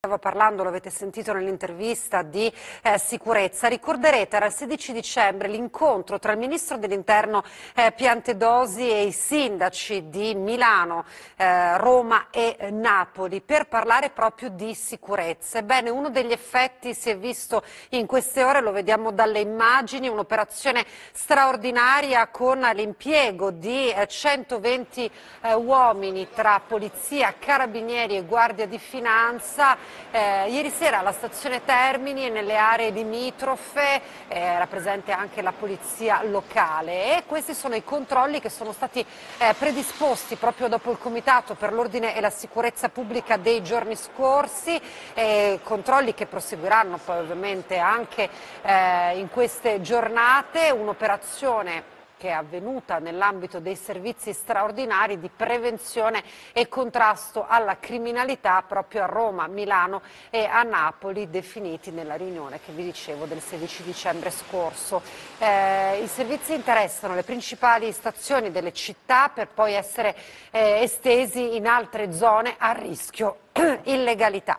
Stava parlando, lo avete sentito nell'intervista, di eh, sicurezza. Ricorderete, era il 16 dicembre l'incontro tra il Ministro dell'Interno eh, Piantedosi e i sindaci di Milano, eh, Roma e Napoli per parlare proprio di sicurezza. Ebbene, uno degli effetti si è visto in queste ore, lo vediamo dalle immagini, un'operazione straordinaria con l'impiego di 120 eh, era tra polizia, carabinieri e guardia di finanza eh, ieri sera alla stazione Termini e nelle aree limitrofe eh, era presente anche la polizia locale e questi sono i controlli che sono stati eh, predisposti proprio dopo il Comitato per l'Ordine e la Sicurezza Pubblica dei giorni scorsi, controlli che proseguiranno poi ovviamente anche eh, in queste giornate, un'operazione che è avvenuta nell'ambito dei servizi straordinari di prevenzione e contrasto alla criminalità proprio a Roma, Milano e a Napoli definiti nella riunione che vi dicevo del 16 dicembre scorso. Eh, I servizi interessano le principali stazioni delle città per poi essere eh, estesi in altre zone a rischio illegalità.